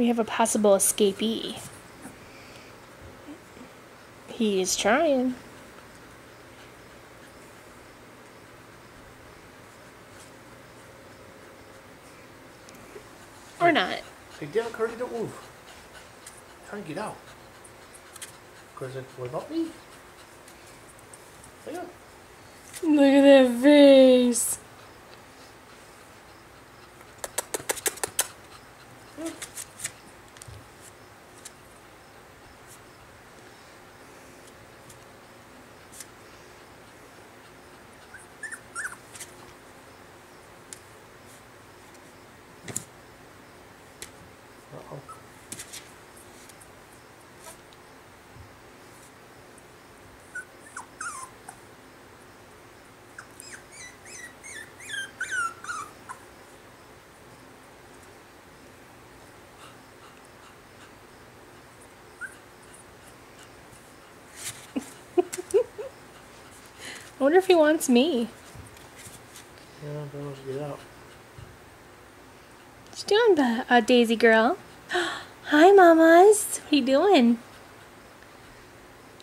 We have a possible escapee. He is trying. Or not. Hey, down, Curly, don't move. Try and get out. Because what about me? Look at that face. I wonder if he wants me. Yeah, don't want to get out. What you doing, uh, Daisy girl? Hi, mamas. What are you doing?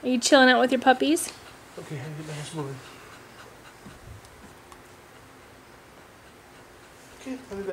Are you chilling out with your puppies? Okay, I get my hands moving. Okay, I'll be back.